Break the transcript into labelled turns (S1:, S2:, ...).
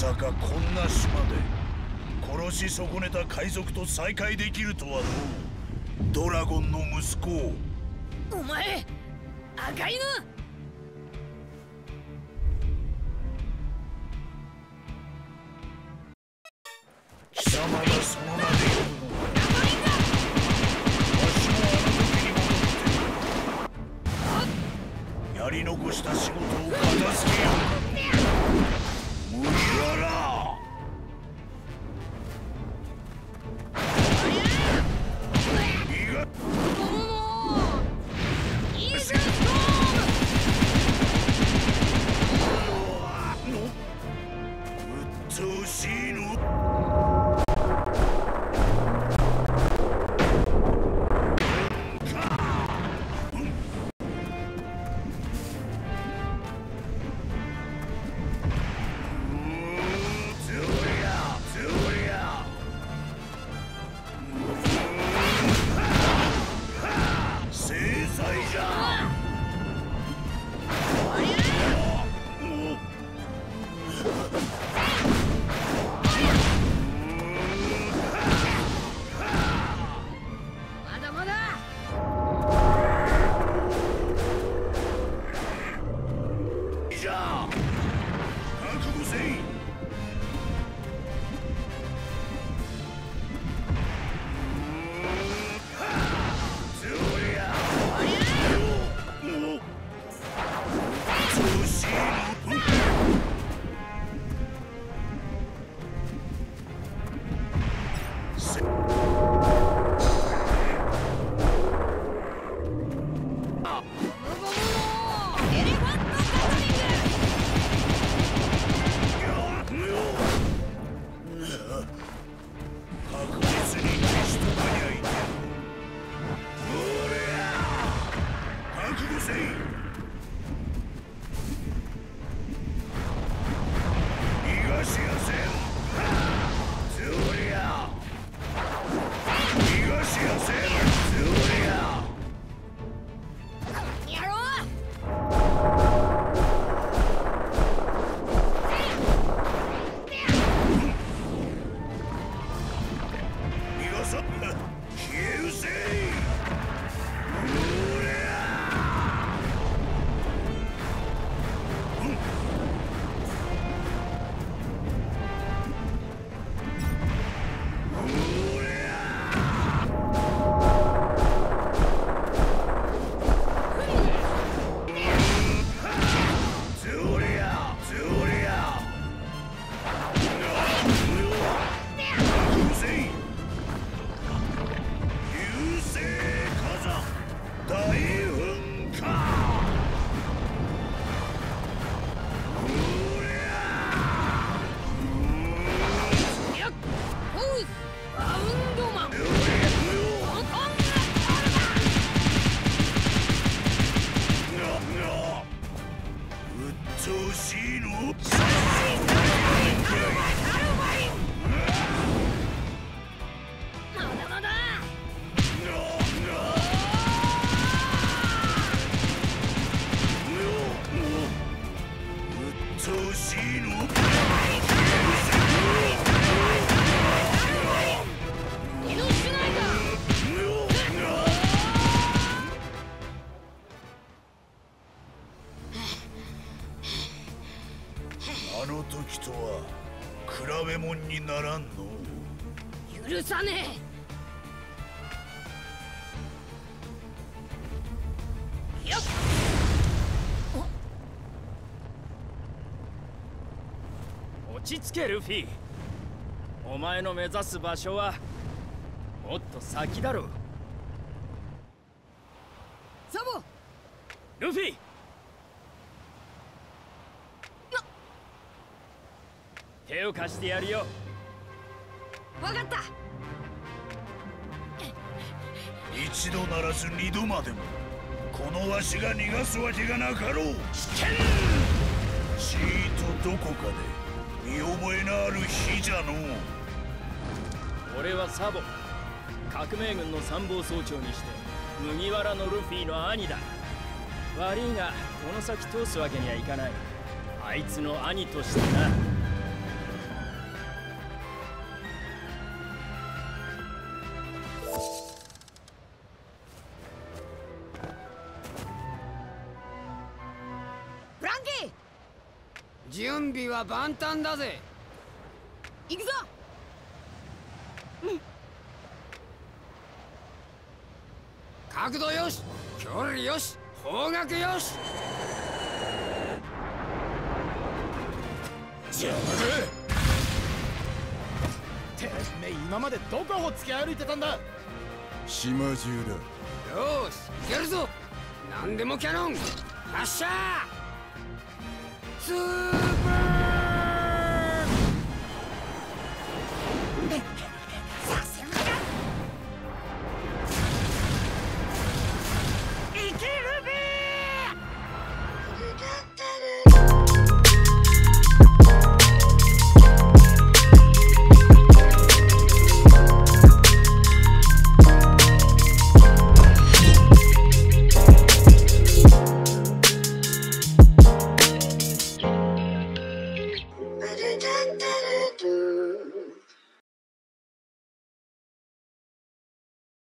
S1: まさかこんな島で殺し損ねた海賊と再会できるとはのドラゴンの息子
S2: お前赤犬？
S1: 貴様がその名で呼ぶのはわしもあの時に戻ってやり残した仕事そうしいの
S2: うっ
S1: とうしいの。
S2: まだまだ
S1: うっとうしいのあの時とは比べ物にならんの。
S2: 許さねえ。やっ。
S3: 落ち着けルフィ。お前の目指す場所はもっと先だろう。
S2: サボ。
S3: ルフィ手を貸してやるよ。
S2: わかった。
S1: 一度ならず二度までもこのわしが逃がすわけがなかろう。ちーとどこかで見覚えのある日じゃのう。
S3: 俺はサボ革命軍の参謀総長にして麦わらのルフィの兄だ。悪いがこの先通すわけにはいかない。あいつの兄としてな
S4: 準備は万端だぜ。
S2: 行くぞ。
S4: 角度よし距離よし方角よし。
S1: 邪魔だ。
S5: てめえ今までどこを突き歩いてたんだ。
S1: 島中だ。
S4: よしいけるぞ。何でもキャノン。発射 Sim!